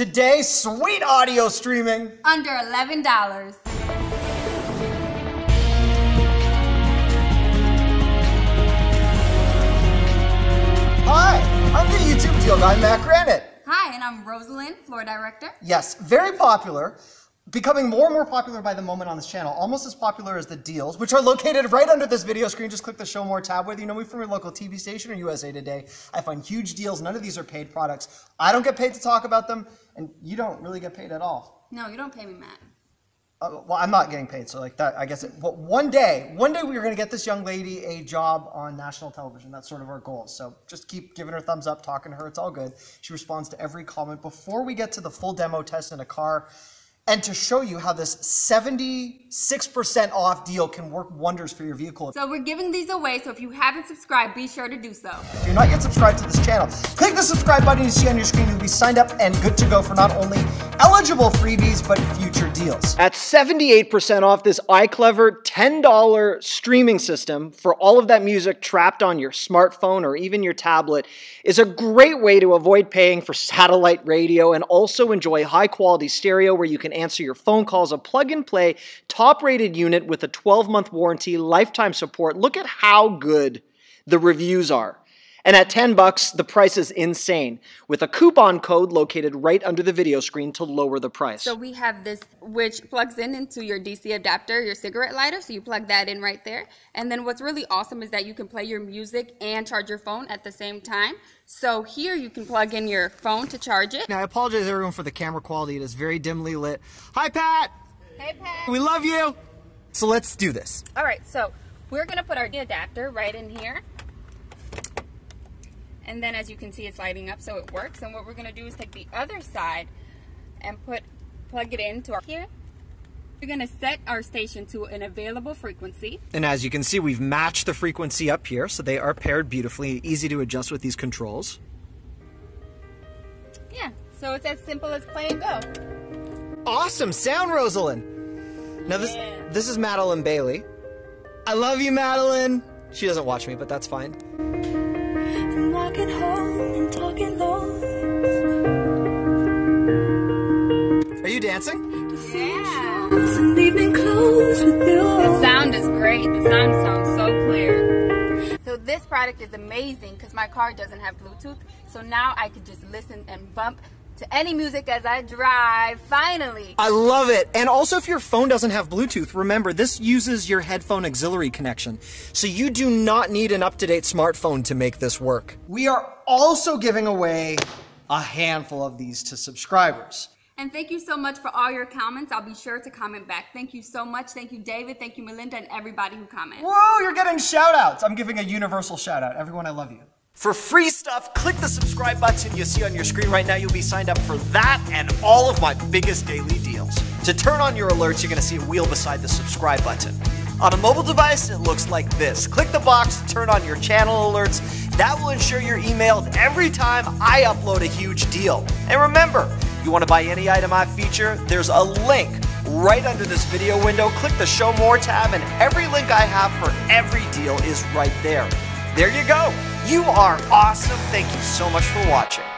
Today, sweet audio streaming. Under $11. Hi, I'm the YouTube deal guy, Matt Granite. Hi, and I'm Rosalind, floor director. Yes, very popular. Becoming more and more popular by the moment on this channel, almost as popular as the deals, which are located right under this video screen. Just click the show more tab. Whether you know me from your local TV station or USA Today, I find huge deals. None of these are paid products. I don't get paid to talk about them, and you don't really get paid at all. No, you don't pay me, Matt. Uh, well, I'm not getting paid, so like that, I guess. It, but one day, one day we are going to get this young lady a job on national television. That's sort of our goal. So just keep giving her thumbs up, talking to her. It's all good. She responds to every comment. Before we get to the full demo test in a car, and to show you how this 76% off deal can work wonders for your vehicle. So we're giving these away, so if you haven't subscribed, be sure to do so. If you're not yet subscribed to this channel, click the subscribe button you see on your screen. You'll be signed up and good to go for not only eligible freebies, but future deals. At 78% off this iClever $10 streaming system for all of that music trapped on your smartphone or even your tablet is a great way to avoid paying for satellite radio and also enjoy high quality stereo where you can answer your phone calls, a plug and play, top rated unit with a 12 month warranty, lifetime support. Look at how good the reviews are. And at 10 bucks, the price is insane, with a coupon code located right under the video screen to lower the price. So we have this, which plugs in into your DC adapter, your cigarette lighter. So you plug that in right there. And then what's really awesome is that you can play your music and charge your phone at the same time. So here you can plug in your phone to charge it. Now, I apologize everyone for the camera quality. It is very dimly lit. Hi, Pat! Hey, Pat! We love you! So let's do this. All right, so we're gonna put our adapter right in here. And then as you can see, it's lighting up so it works. And what we're gonna do is take the other side and put plug it into our here. We're gonna set our station to an available frequency. And as you can see, we've matched the frequency up here, so they are paired beautifully, easy to adjust with these controls. Yeah, so it's as simple as play and go. Awesome sound, Rosalind. Now this this is Madeline Bailey. I love you, Madeline. She doesn't watch me, but that's fine. Are you dancing? Yeah. The sound is great. The sound sounds so clear. So this product is amazing because my car doesn't have Bluetooth. So now I could just listen and bump to any music as I drive, finally. I love it. And also, if your phone doesn't have Bluetooth, remember this uses your headphone auxiliary connection. So you do not need an up to date smartphone to make this work. We are also giving away a handful of these to subscribers. And thank you so much for all your comments. I'll be sure to comment back. Thank you so much. Thank you, David. Thank you, Melinda, and everybody who comments. Whoa, you're getting shout outs. I'm giving a universal shout out. Everyone, I love you. For free stuff, click the subscribe button you see on your screen right now. You'll be signed up for that and all of my biggest daily deals. To turn on your alerts, you're going to see a wheel beside the subscribe button. On a mobile device, it looks like this. Click the box to turn on your channel alerts. That will ensure you're emailed every time I upload a huge deal. And remember, you want to buy any item I feature, there's a link right under this video window. Click the Show More tab, and every link I have for every deal is right there. There you go. You are awesome. Thank you so much for watching.